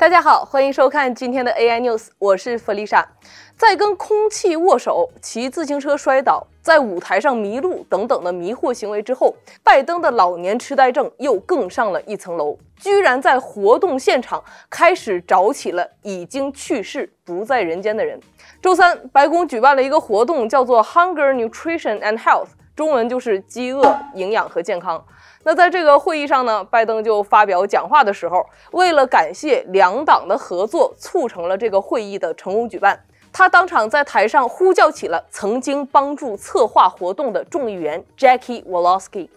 大家好，欢迎收看今天的 AI News，我是弗丽莎。在跟空气握手、骑自行车摔倒、在舞台上迷路等等的迷惑行为之后，拜登的老年痴呆症又更上了一层楼，居然在活动现场开始找起了已经去世、不在人间的人。周三，白宫举办了一个活动，叫做 Hunger, Nutrition and Health，中文就是饥饿、营养和健康。那在这个会议上呢，拜登就发表讲话的时候，为了感谢两党的合作，促成了这个会议的成功举办，他当场在台上呼叫起了曾经帮助策划活动的众议员 Jackie Wolosky。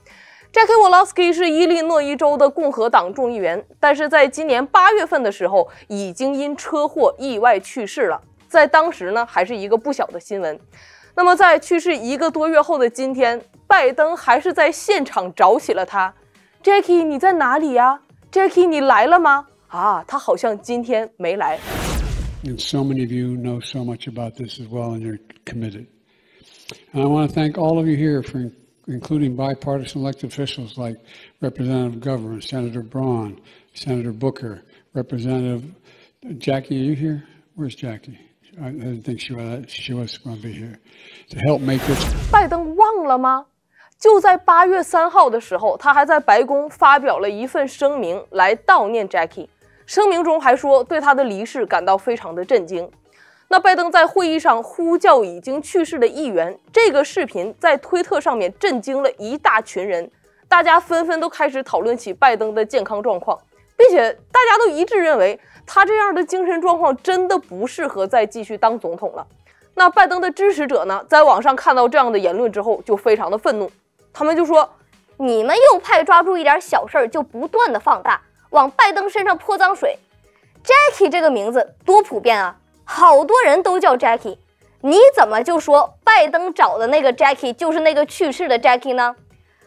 Jackie Wolosky 是伊利诺伊州的共和党众议员，但是在今年八月份的时候，已经因车祸意外去世了，在当时呢，还是一个不小的新闻。那么在去世一个多月后的今天。拜登还是在现场找起了他，Jackie，你在哪里呀？Jackie，你来了吗？啊，他好像今天没来。And so many of you know so much about this as well, and you're committed. And I want to thank all of you here for including bipartisan elected officials like Representative Governor, Senator Braun, Senator Booker, Representative Jackie. Are you here? Where's Jackie? I didn't think she was, she was going to be here to help make this. 拜登忘了吗？ 就在八月三号的时候，他还在白宫发表了一份声明来悼念 Jackie。声明中还说对他的离世感到非常的震惊。那拜登在会议上呼叫已经去世的议员，这个视频在推特上面震惊了一大群人，大家纷纷都开始讨论起拜登的健康状况，并且大家都一致认为他这样的精神状况真的不适合再继续当总统了。那拜登的支持者呢，在网上看到这样的言论之后，就非常的愤怒。他们就说：“你们右派抓住一点小事儿就不断的放大，往拜登身上泼脏水。Jackie 这个名字多普遍啊，好多人都叫 Jackie。你怎么就说拜登找的那个 Jackie 就是那个去世的 Jackie 呢？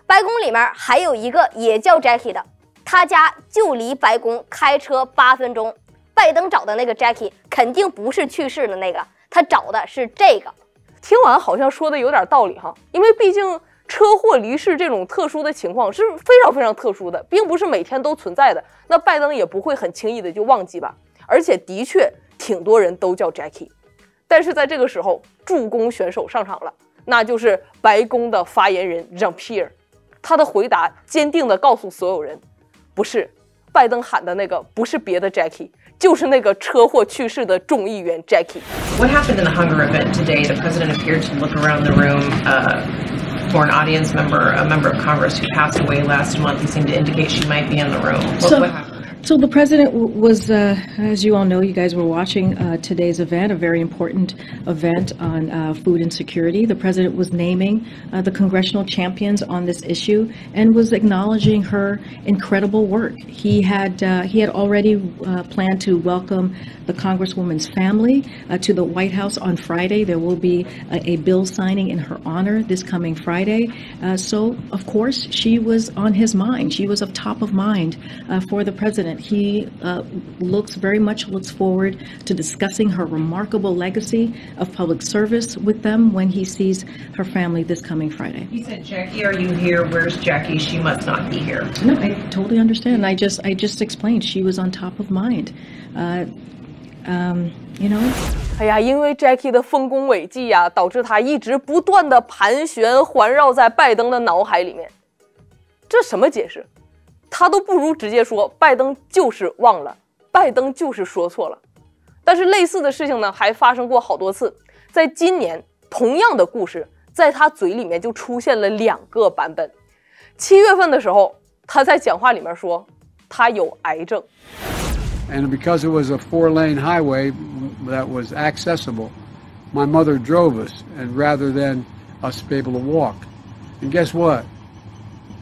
白宫里面还有一个也叫 Jackie 的，他家就离白宫开车八分钟。拜登找的那个 Jackie 肯定不是去世的那个，他找的是这个。听完好像说的有点道理哈，因为毕竟。”车祸离世这种特殊的情况是非常非常特殊的，并不是每天都存在的。那拜登也不会很轻易的就忘记吧？而且的确挺多人都叫 Jackie。但是在这个时候，助攻选手上场了，那就是白宫的发言人 Jean Pierre。他的回答坚定的告诉所有人，不是拜登喊的那个，不是别的 Jackie，就是那个车祸去世的众议员 Jackie。What happened in the hunger event today? The president appeared to look around the room. For an audience member, a member of Congress who passed away last month. He seemed to indicate she might be in the room. What, so, what happened? So the president was, uh, as you all know, you guys were watching uh, today's event, a very important event on uh, food insecurity. The president was naming uh, the congressional champions on this issue and was acknowledging her incredible work. He had uh, he had already uh, planned to welcome the Congresswoman's family to the White House on Friday. There will be a, a bill signing in her honor this coming Friday. so of course she was on his mind. She was of top of mind for the president he uh, looks very much looks forward to discussing her remarkable legacy of public service with them when he sees her family this coming Friday. He said, "Jackie, are you here? Where's Jackie? She must not be here." No, I totally understand. I just I just explained she was on top of mind. Uh, um, you know. 哎呀，因为 Jackie 的丰功伟绩呀，导致他一直不断的盘旋环绕在拜登的脑海里面。这什么解释？ 他都不如直接说拜登就是忘了，拜登就是说错了。但是类似的事情呢，还发生过好多次。在今年，同样的故事在他嘴里面就出现了两个版本。七月份的时候，他在讲话里面说他有癌症。And because it was a four-lane highway that was accessible, my mother drove us, and rather than us be able to walk. And guess what?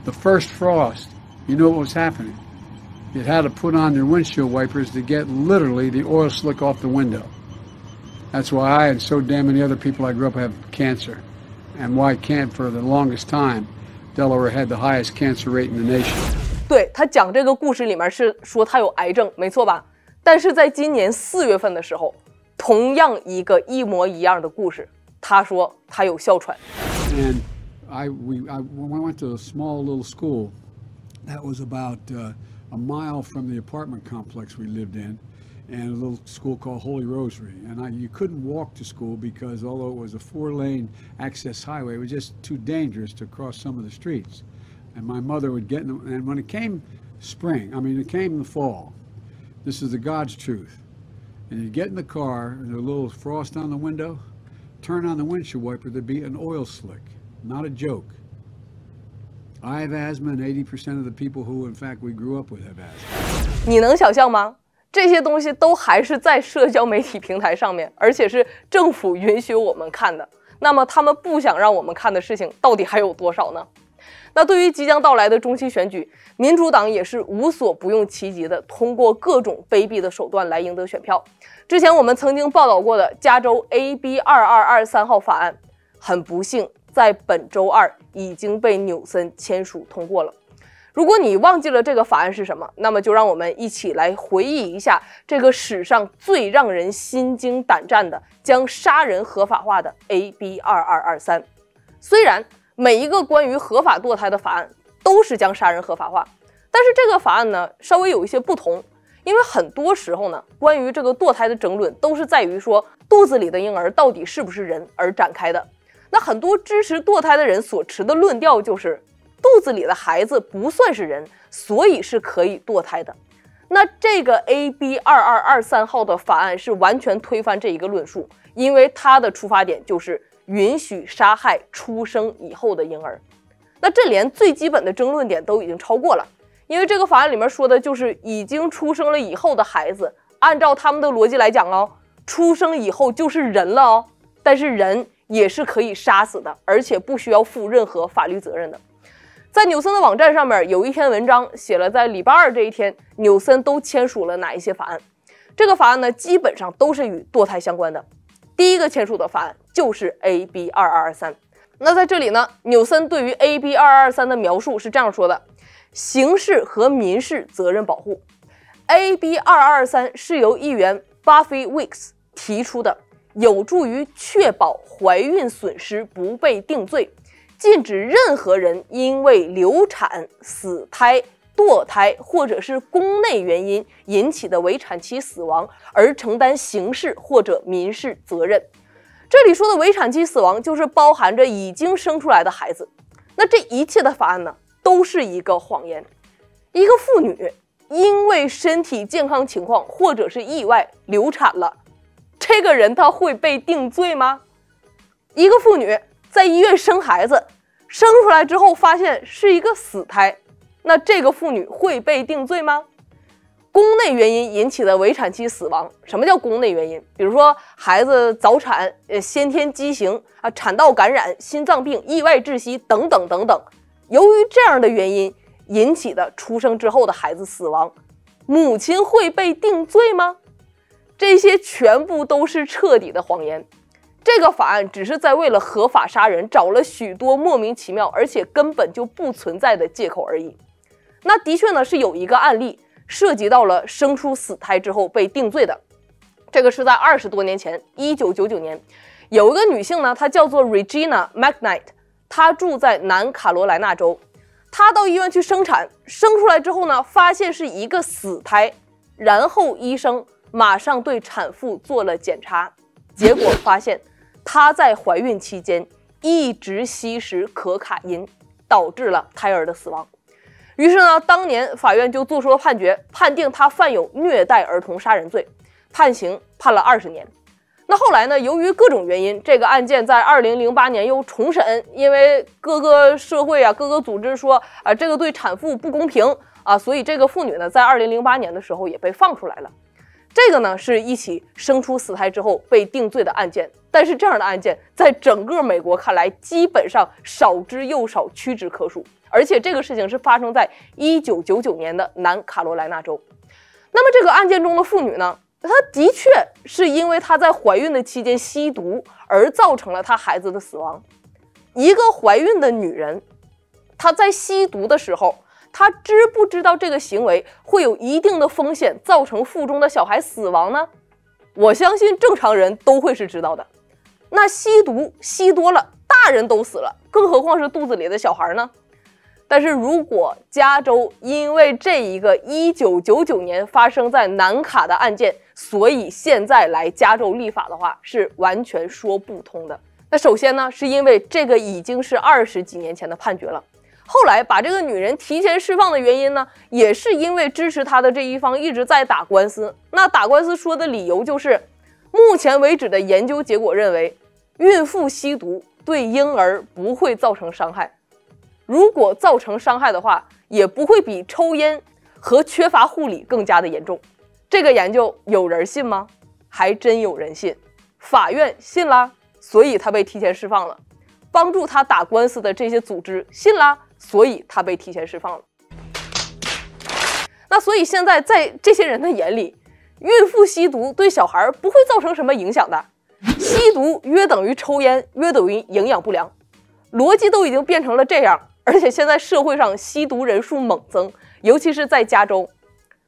The first frost you know what was happening. It had to put on their windshield wipers to get literally the oil slick off the window. That's why I and so damn many other people I grew up have cancer. And why can't for the longest time, Delaware had the highest cancer rate in the nation. 对他讲这个故事里面是说他有癌症，没错吧？但是在今年四月份的时候，同样一个一模一样的故事，他说他有哮喘。And I we I went to a small little school that was about uh, a mile from the apartment complex we lived in. and a little school called Holy Rosary. And I, you couldn't walk to school because although it was a four-lane access highway, it was just too dangerous to cross some of the streets. And my mother would get in, the, and when it came spring, I mean, it came in the fall. This is the God's truth. And you get in the car, and a little frost on the window, turn on the windshield wiper, there'd be an oil slick. Not a joke. I have asthma, and 80% of the people who, in fact, we grew up with have asthma. 你能想象吗？这些东西都还是在社交媒体平台上面，而且是政府允许我们看的。那么他们不想让我们看的事情，到底还有多少呢？那对于即将到来的中期选举，民主党也是无所不用其极的，通过各种卑鄙的手段来赢得选票。之前我们曾经报道过的加州 AB 二二二三号法案，很不幸在本周二已经被纽森签署通过了。如果你忘记了这个法案是什么，那么就让我们一起来回忆一下这个史上最让人心惊胆战的将杀人合法化的 AB 二二二三。虽然。每一个关于合法堕胎的法案都是将杀人合法化，但是这个法案呢稍微有一些不同，因为很多时候呢，关于这个堕胎的争论都是在于说肚子里的婴儿到底是不是人而展开的。那很多支持堕胎的人所持的论调就是肚子里的孩子不算是人，所以是可以堕胎的。那这个 AB 二二二三号的法案是完全推翻这一个论述，因为它的出发点就是。允许杀害出生以后的婴儿，那这连最基本的争论点都已经超过了，因为这个法案里面说的就是已经出生了以后的孩子，按照他们的逻辑来讲哦，出生以后就是人了哦，但是人也是可以杀死的，而且不需要负任何法律责任的。在纽森的网站上面有一篇文章写了，在礼拜二这一天，纽森都签署了哪一些法案？这个法案呢，基本上都是与堕胎相关的。第一个签署的法案就是 AB 二二二三。那在这里呢，纽森对于 AB 二二二三的描述是这样说的：刑事和民事责任保护。AB 二二二三是由议员 Buffy Weeks 提出的，有助于确保怀孕损失不被定罪，禁止任何人因为流产、死胎。堕胎或者是宫内原因引起的围产期死亡而承担刑事或者民事责任。这里说的围产期死亡就是包含着已经生出来的孩子。那这一切的法案呢，都是一个谎言。一个妇女因为身体健康情况或者是意外流产了，这个人他会被定罪吗？一个妇女在医院生孩子，生出来之后发现是一个死胎。那这个妇女会被定罪吗？宫内原因引起的围产期死亡，什么叫宫内原因？比如说孩子早产、呃先天畸形啊、产道感染、心脏病、意外窒息等等等等。由于这样的原因引起的出生之后的孩子死亡，母亲会被定罪吗？这些全部都是彻底的谎言。这个法案只是在为了合法杀人找了许多莫名其妙而且根本就不存在的借口而已。那的确呢，是有一个案例涉及到了生出死胎之后被定罪的。这个是在二十多年前，一九九九年，有一个女性呢，她叫做 Regina McKnight，她住在南卡罗来纳州。她到医院去生产，生出来之后呢，发现是一个死胎，然后医生马上对产妇做了检查，结果发现她在怀孕期间一直吸食可卡因，导致了胎儿的死亡。于是呢，当年法院就做出了判决，判定她犯有虐待儿童杀人罪，判刑判了二十年。那后来呢，由于各种原因，这个案件在二零零八年又重审，因为各个社会啊、各个组织说啊，这个对产妇不公平啊，所以这个妇女呢，在二零零八年的时候也被放出来了。这个呢，是一起生出死胎之后被定罪的案件。但是这样的案件在整个美国看来，基本上少之又少，屈指可数。而且这个事情是发生在一九九九年的南卡罗来纳州。那么这个案件中的妇女呢，她的确是因为她在怀孕的期间吸毒而造成了她孩子的死亡。一个怀孕的女人，她在吸毒的时候，他知不知道这个行为会有一定的风险，造成腹中的小孩死亡呢？我相信正常人都会是知道的。那吸毒吸多了，大人都死了，更何况是肚子里的小孩呢？但是如果加州因为这一个1999年发生在南卡的案件，所以现在来加州立法的话，是完全说不通的。那首先呢，是因为这个已经是二十几年前的判决了。后来把这个女人提前释放的原因呢，也是因为支持她的这一方一直在打官司。那打官司说的理由就是，目前为止的研究结果认为，孕妇吸毒对婴儿不会造成伤害。如果造成伤害的话，也不会比抽烟和缺乏护理更加的严重。这个研究有人信吗？还真有人信，法院信啦，所以他被提前释放了。帮助他打官司的这些组织信啦，所以他被提前释放了。那所以现在在这些人的眼里，孕妇吸毒对小孩不会造成什么影响的，吸毒约等于抽烟，约等于营养不良，逻辑都已经变成了这样。而且现在社会上吸毒人数猛增，尤其是在加州。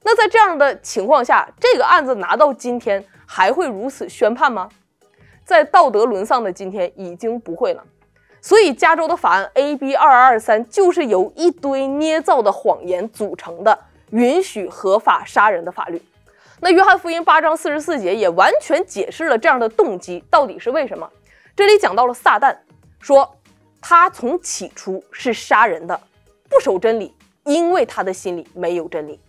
那在这样的情况下，这个案子拿到今天还会如此宣判吗？在道德沦丧的今天，已经不会了。所以，加州的法案 AB 二二二三就是由一堆捏造的谎言组成的，允许合法杀人的法律。那约翰福音八章四十四节也完全解释了这样的动机到底是为什么。这里讲到了撒旦，说。他从起初是杀人的，不守真理，因为他的心里没有真理。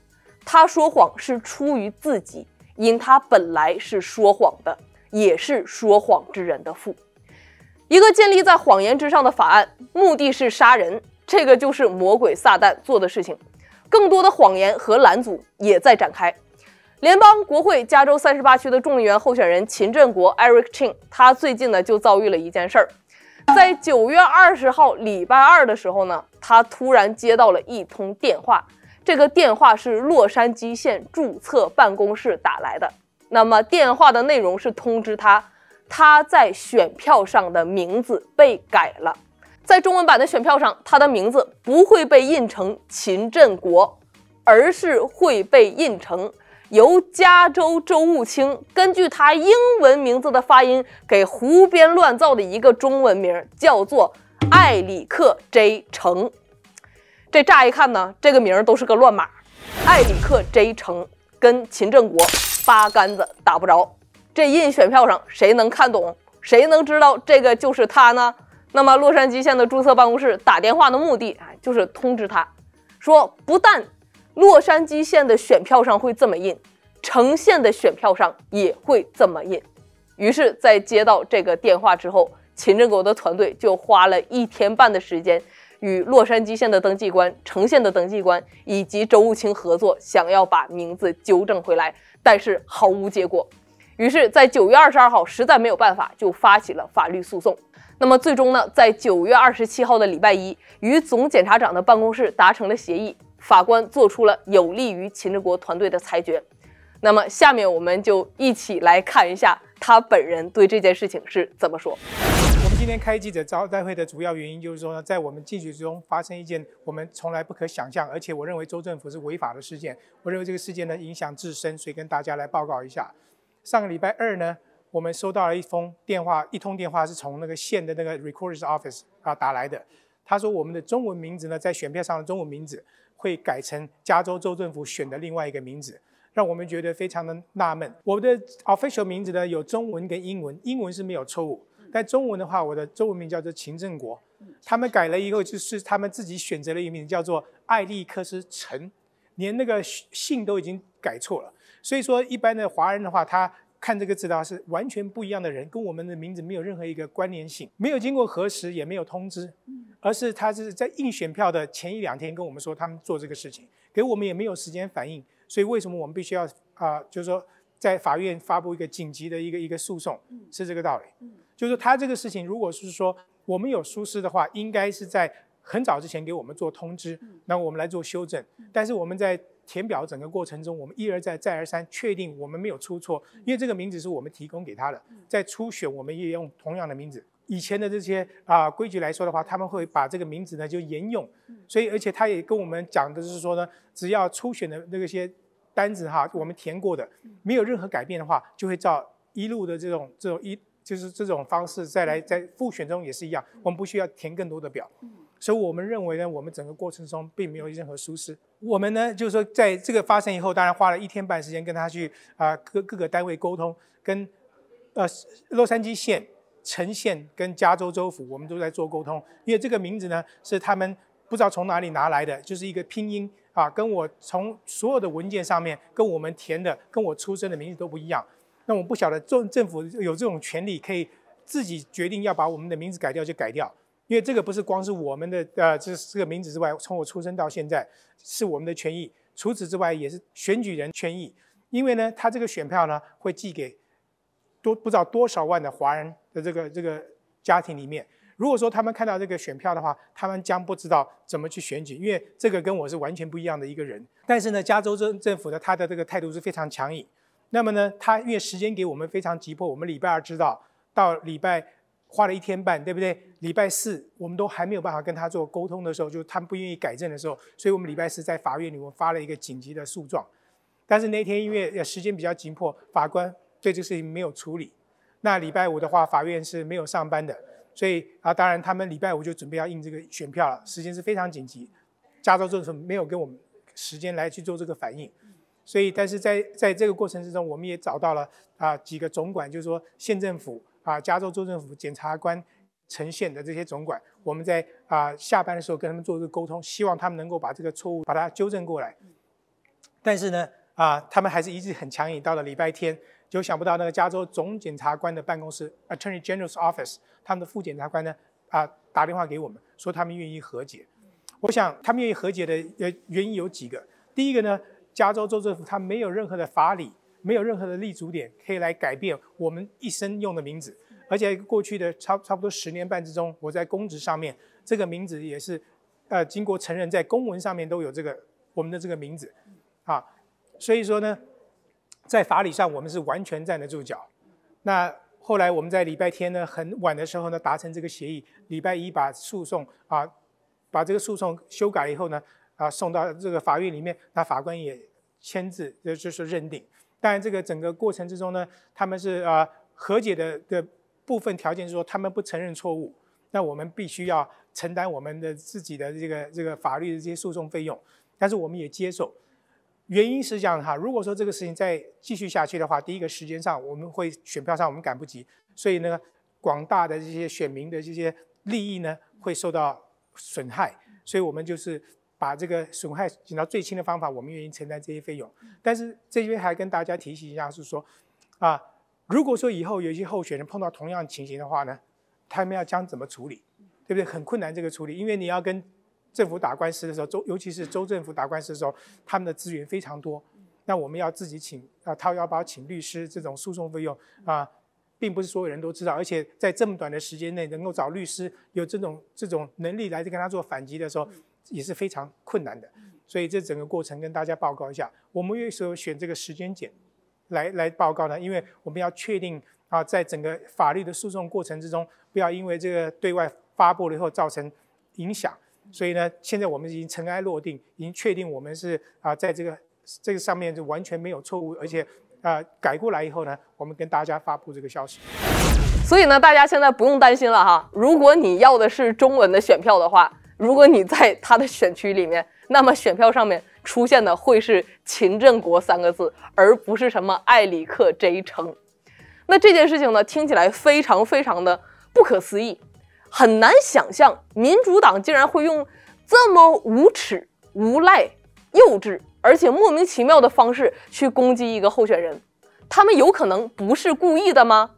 他说谎是出于自己，因他本来是说谎的，也是说谎之人的父。一个建立在谎言之上的法案，目的是杀人，这个就是魔鬼撒旦做的事情。更多的谎言和拦阻也在展开。联邦国会加州三十八区的众议员候选人秦振国 （Eric Ching），他最近呢就遭遇了一件事儿。在九月二十号礼拜二的时候呢，他突然接到了一通电话。这个电话是洛杉矶县注册办公室打来的。那么电话的内容是通知他，他在选票上的名字被改了。在中文版的选票上，他的名字不会被印成秦振国，而是会被印成。由加州州务卿根据他英文名字的发音给胡编乱造的一个中文名，叫做艾里克 J 成。这乍一看呢，这个名儿都是个乱码。艾里克 J 成跟秦振国八竿子打不着。这印选票上谁能看懂？谁能知道这个就是他呢？那么洛杉矶县的注册办公室打电话的目的，啊，就是通知他说，不但。洛杉矶县的选票上会这么印，城县的选票上也会这么印。于是，在接到这个电话之后，秦振国的团队就花了一天半的时间，与洛杉矶县的登记官、城县的登记官以及州务卿合作，想要把名字纠正回来，但是毫无结果。于是，在九月二十二号，实在没有办法，就发起了法律诉讼。那么，最终呢，在九月二十七号的礼拜一，与总检察长的办公室达成了协议。法官做出了有利于秦志国团队的裁决。那么，下面我们就一起来看一下他本人对这件事情是怎么说。我们今天开记者招待会的主要原因就是说呢，在我们进去之中发生一件我们从来不可想象，而且我认为州政府是违法的事件。我认为这个事件呢影响至深，所以跟大家来报告一下。上个礼拜二呢，我们收到了一封电话，一通电话是从那个县的那个 Recorder's Office 啊打来的。他说我们的中文名字呢，在选票上的中文名字。会改成加州州政府选的另外一个名字，让我们觉得非常的纳闷。我的 official 名字呢有中文跟英文，英文是没有错误，但中文的话，我的中文名叫做秦正国。他们改了以后，就是他们自己选择了一个名字叫做艾利克斯陈，连那个姓都已经改错了。所以说，一般的华人的话，他。看这个字的话是完全不一样的人，跟我们的名字没有任何一个关联性，没有经过核实，也没有通知，而是他是在印选票的前一两天跟我们说他们做这个事情，给我们也没有时间反应，所以为什么我们必须要啊，就是说在法院发布一个紧急的一个一个诉讼，是这个道理，就是他这个事情如果是说我们有疏失的话，应该是在很早之前给我们做通知，那我们来做修正，但是我们在。填表整个过程中，我们一而再、再而三确定我们没有出错，因为这个名字是我们提供给他的。在初选，我们也用同样的名字。以前的这些啊规矩来说的话，他们会把这个名字呢就沿用。所以，而且他也跟我们讲的是说呢，只要初选的那些单子哈，我们填过的没有任何改变的话，就会照一路的这种这种一就是这种方式再来在复选中也是一样，我们不需要填更多的表。所以我们认为呢，我们整个过程中并没有任何疏失。我们呢，就是说在这个发生以后，当然花了一天半时间跟他去啊各各个单位沟通，跟呃洛杉矶县、城县跟加州州府，我们都在做沟通。因为这个名字呢是他们不知道从哪里拿来的，就是一个拼音啊，跟我从所有的文件上面跟我们填的、跟我出生的名字都不一样。那我不晓得政政府有这种权利，可以自己决定要把我们的名字改掉就改掉。因为这个不是光是我们的呃这这个名字之外，从我出生到现在是我们的权益。除此之外，也是选举人权益。因为呢，他这个选票呢会寄给多不知道多少万的华人的这个这个家庭里面。如果说他们看到这个选票的话，他们将不知道怎么去选举，因为这个跟我是完全不一样的一个人。但是呢，加州政政府呢，他的这个态度是非常强硬。那么呢，他因为时间给我们非常急迫，我们礼拜二知道，到礼拜花了一天半，对不对？礼拜四我们都还没有办法跟他做沟通的时候，就他们不愿意改正的时候，所以我们礼拜四在法院里，我发了一个紧急的诉状。但是那天因为时间比较紧迫，法官对这个事情没有处理。那礼拜五的话，法院是没有上班的，所以啊，当然他们礼拜五就准备要印这个选票了，时间是非常紧急。加州政府没有给我们时间来去做这个反应。所以，但是在在这个过程之中，我们也找到了啊几个总管，就是说县政府啊、加州州政府、检察官、呈现的这些总管，我们在啊下班的时候跟他们做这个沟通，希望他们能够把这个错误把它纠正过来。但是呢，啊，他们还是一直很强硬。到了礼拜天，就想不到那个加州总检察官的办公室 （Attorney General's Office） 他们的副检察官呢啊打电话给我们，说他们愿意和解。我想他们愿意和解的呃原因有几个，第一个呢。加州州政府它没有任何的法理，没有任何的立足点可以来改变我们一生用的名字，而且过去的差差不多十年半之中，我在公职上面这个名字也是，呃，经过承认在公文上面都有这个我们的这个名字，啊，所以说呢，在法理上我们是完全站得住脚。那后来我们在礼拜天呢很晚的时候呢达成这个协议，礼拜一把诉讼啊把这个诉讼修改以后呢。啊，送到这个法院里面，那法官也签字，就就是认定。当然，这个整个过程之中呢，他们是啊和解的的部分条件是说，他们不承认错误，那我们必须要承担我们的自己的这个这个法律的这些诉讼费用。但是我们也接受，原因是这样哈，如果说这个事情再继续下去的话，第一个时间上我们会选票上我们赶不及，所以呢，广大的这些选民的这些利益呢会受到损害，所以我们就是。把这个损害减到最轻的方法，我们愿意承担这些费用。但是这边还跟大家提醒一下，是说，啊，如果说以后有一些候选人碰到同样情形的话呢，他们要将怎么处理，对不对？很困难这个处理，因为你要跟政府打官司的时候，州尤其是州政府打官司的时候，他们的资源非常多。那我们要自己请啊掏腰包请律师，这种诉讼费用啊，并不是所有人都知道。而且在这么短的时间内，能够找律师有这种这种能力来跟他做反击的时候。也是非常困难的，所以这整个过程跟大家报告一下。我们为什么选这个时间点来来报告呢？因为我们要确定啊，在整个法律的诉讼过程之中，不要因为这个对外发布了以后造成影响。所以呢，现在我们已经尘埃落定，已经确定我们是啊，在这个这个上面就完全没有错误，而且啊改过来以后呢，我们跟大家发布这个消息。所以呢，大家现在不用担心了哈。如果你要的是中文的选票的话。如果你在他的选区里面，那么选票上面出现的会是“秦振国”三个字，而不是什么艾里克 J 称。那这件事情呢，听起来非常非常的不可思议，很难想象民主党竟然会用这么无耻、无赖、幼稚而且莫名其妙的方式去攻击一个候选人。他们有可能不是故意的吗？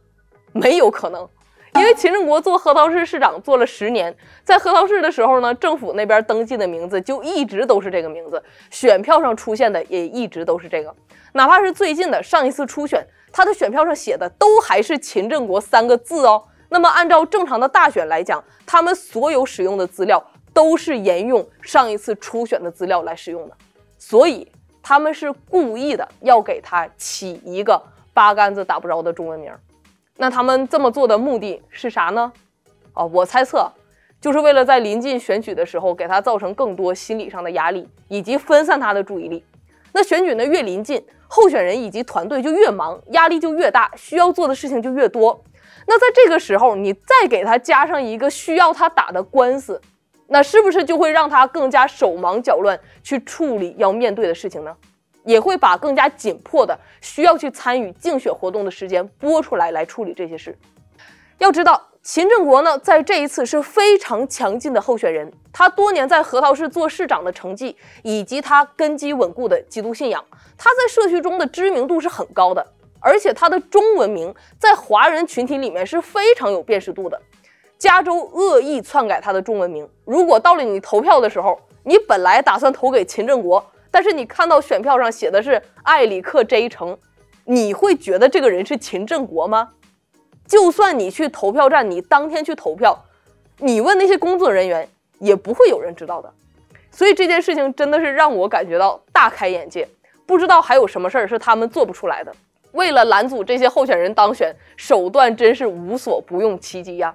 没有可能。因为秦振国做核桃市市长做了十年，在核桃市的时候呢，政府那边登记的名字就一直都是这个名字，选票上出现的也一直都是这个，哪怕是最近的上一次初选，他的选票上写的都还是秦振国三个字哦。那么按照正常的大选来讲，他们所有使用的资料都是沿用上一次初选的资料来使用的，所以他们是故意的要给他起一个八竿子打不着的中文名。那他们这么做的目的是啥呢？哦，我猜测，就是为了在临近选举的时候给他造成更多心理上的压力，以及分散他的注意力。那选举呢越临近，候选人以及团队就越忙，压力就越大，需要做的事情就越多。那在这个时候，你再给他加上一个需要他打的官司，那是不是就会让他更加手忙脚乱去处理要面对的事情呢？也会把更加紧迫的需要去参与竞选活动的时间拨出来来处理这些事。要知道，秦正国呢，在这一次是非常强劲的候选人。他多年在核桃市做市长的成绩，以及他根基稳固的基督信仰，他在社区中的知名度是很高的。而且他的中文名在华人群体里面是非常有辨识度的。加州恶意篡改他的中文名，如果到了你投票的时候，你本来打算投给秦正国。但是你看到选票上写的是艾里克 J 城，你会觉得这个人是秦振国吗？就算你去投票站，你当天去投票，你问那些工作人员，也不会有人知道的。所以这件事情真的是让我感觉到大开眼界，不知道还有什么事儿是他们做不出来的。为了拦阻这些候选人当选，手段真是无所不用其极呀。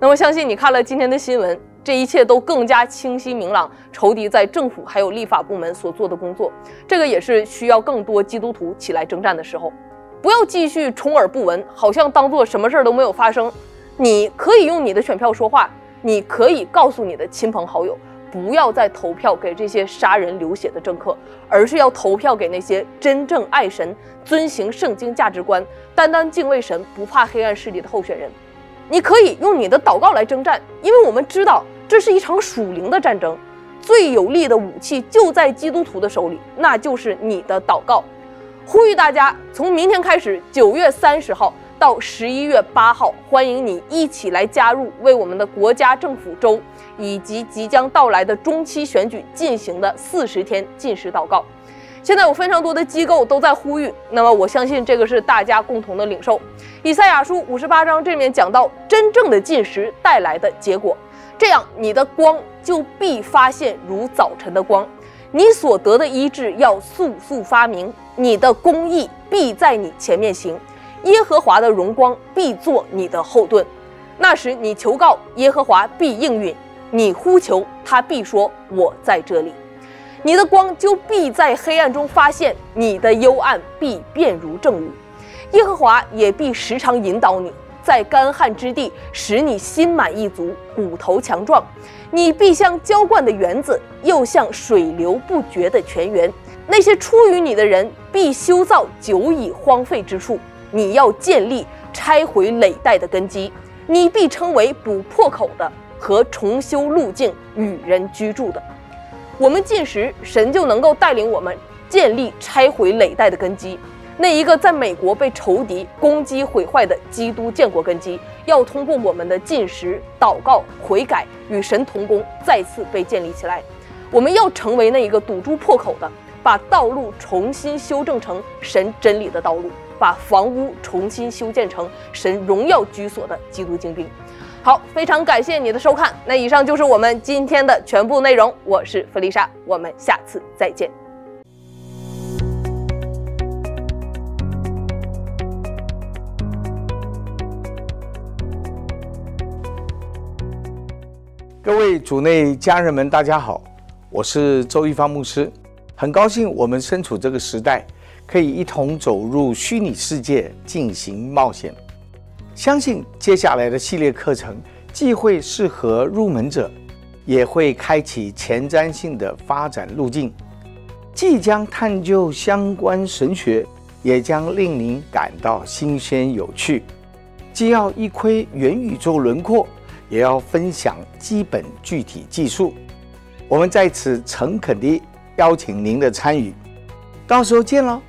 那么相信你看了今天的新闻。这一切都更加清晰明朗，仇敌在政府还有立法部门所做的工作，这个也是需要更多基督徒起来征战的时候。不要继续充耳不闻，好像当做什么事儿都没有发生。你可以用你的选票说话，你可以告诉你的亲朋好友，不要再投票给这些杀人流血的政客，而是要投票给那些真正爱神、遵行圣经价值观、单单敬畏神、不怕黑暗势力的候选人。你可以用你的祷告来征战，因为我们知道。这是一场属灵的战争，最有力的武器就在基督徒的手里，那就是你的祷告。呼吁大家，从明天开始，九月三十号到十一月八号，欢迎你一起来加入，为我们的国家、政府、州以及即将到来的中期选举进行的四十天禁食祷告。现在有非常多的机构都在呼吁，那么我相信这个是大家共同的领受。以赛亚书五十八章这里面讲到，真正的进食带来的结果。这样，你的光就必发现如早晨的光，你所得的医治要速速发明，你的公义必在你前面行，耶和华的荣光必做你的后盾。那时你求告耶和华必应允，你呼求他必说我在这里。你的光就必在黑暗中发现，你的幽暗必变如正午，耶和华也必时常引导你。在干旱之地，使你心满意足，骨头强壮。你必像浇灌的园子，又像水流不绝的泉源。那些出于你的人，必修造久已荒废之处。你要建立拆毁累代的根基。你必称为补破口的和重修路径与人居住的。我们进食，神就能够带领我们建立拆毁累代的根基。那一个在美国被仇敌攻击毁坏的基督建国根基，要通过我们的进食、祷告、悔改与神同工，再次被建立起来。我们要成为那一个堵住破口的，把道路重新修正成神真理的道路，把房屋重新修建成神荣耀居所的基督精兵。好，非常感谢你的收看。那以上就是我们今天的全部内容。我是弗丽莎，我们下次再见。各位主内家人们，大家好，我是周一芳牧师，很高兴我们身处这个时代，可以一同走入虚拟世界进行冒险。相信接下来的系列课程既会适合入门者，也会开启前瞻性的发展路径。即将探究相关神学，也将令您感到新鲜有趣。既要一窥元宇宙轮廓。也要分享基本具体技术，我们在此诚恳地邀请您的参与，到时候见喽！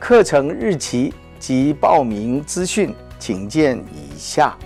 课程日期及报名资讯，请见以下。